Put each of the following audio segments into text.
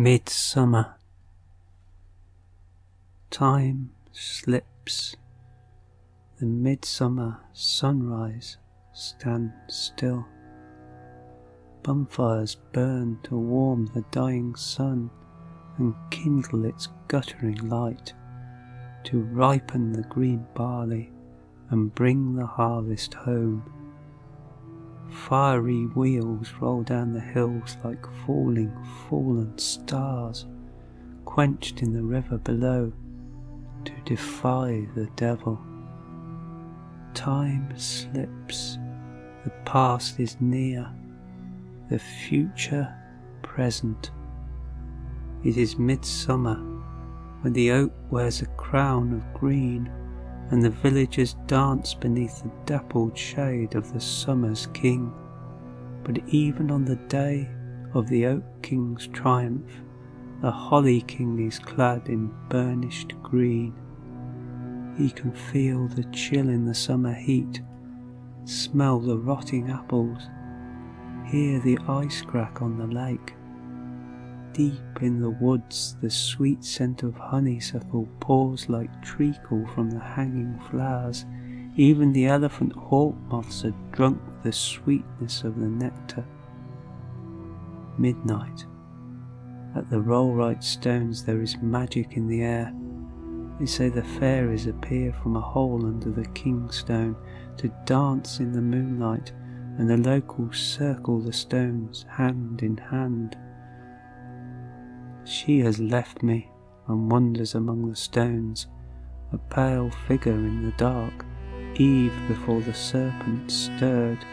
Midsummer. Time slips. The midsummer sunrise stands still. Bonfires burn to warm the dying sun and kindle its guttering light, to ripen the green barley and bring the harvest home. Fiery wheels roll down the hills like falling, fallen stars, quenched in the river below, to defy the devil. Time slips, the past is near, the future present. It is midsummer, when the oak wears a crown of green and the villagers dance beneath the dappled shade of the summer's king. But even on the day of the oak king's triumph, the holly king is clad in burnished green. He can feel the chill in the summer heat, smell the rotting apples, hear the ice crack on the lake, Deep in the woods the sweet scent of honeysuckle pours like treacle from the hanging flowers. Even the elephant hawk moths are drunk with the sweetness of the nectar. Midnight. At the Rollright stones there is magic in the air. They say the fairies appear from a hole under the King Stone to dance in the moonlight, and the locals circle the stones hand in hand. She has left me and wanders among the stones, a pale figure in the dark, Eve before the serpent stirred.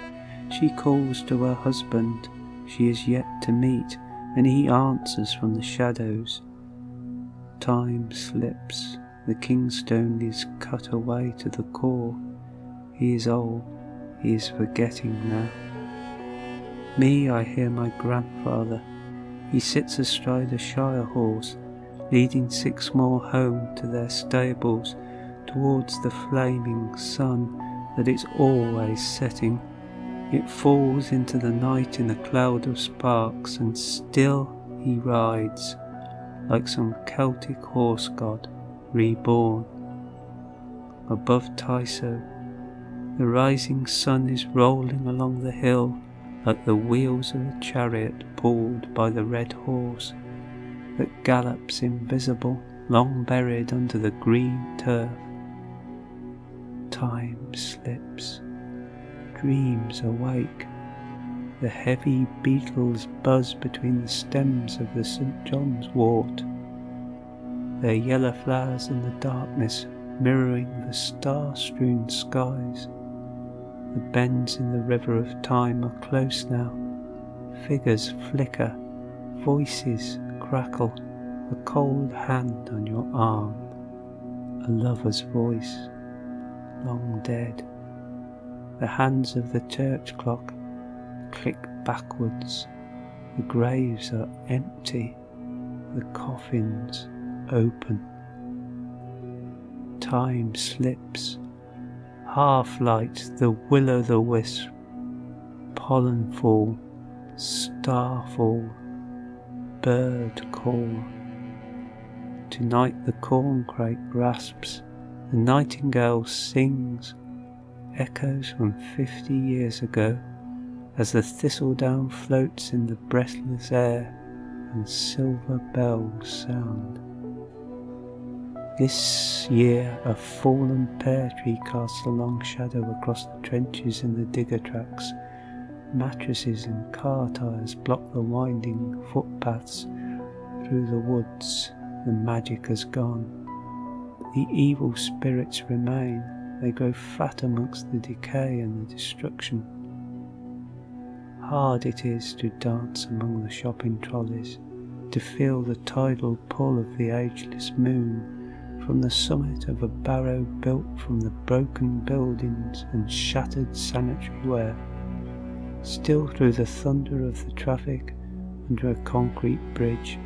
She calls to her husband, she is yet to meet, and he answers from the shadows. Time slips, the King Stone is cut away to the core. He is old, he is forgetting now. Me, I hear my grandfather he sits astride a shire horse, leading six more home to their stables towards the flaming sun that is always setting. It falls into the night in a cloud of sparks, and still he rides, like some Celtic horse god reborn. Above Tysoe, the rising sun is rolling along the hill like the wheels of a chariot pulled by the red horse that gallops invisible, long buried under the green turf. Time slips, dreams awake, the heavy beetles buzz between the stems of the St. John's wort, their yellow flowers in the darkness mirroring the star strewn skies. The bends in the river of time are close now. Figures flicker, voices crackle, a cold hand on your arm, a lover's voice, long dead. The hands of the church clock click backwards. The graves are empty, the coffins open. Time slips half light, the will o' the wisp, pollen fall, star fall, bird call. Tonight the corncrake rasps, the nightingale sings, echoes from fifty years ago, as the thistledown floats in the breathless air and silver bells sound. This year a fallen pear tree casts a long shadow across the trenches in the digger tracks. Mattresses and car tires block the winding footpaths through the woods. The magic has gone. The evil spirits remain. They grow fat amongst the decay and the destruction. Hard it is to dance among the shopping trolleys, to feel the tidal pull of the ageless moon from the summit of a barrow built from the broken buildings and shattered sanitary ware, still through the thunder of the traffic under a concrete bridge,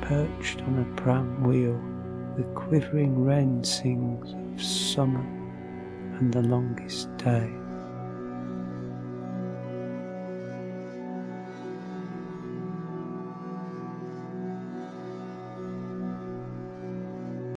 perched on a pram wheel, the quivering wren sings of summer and the longest day.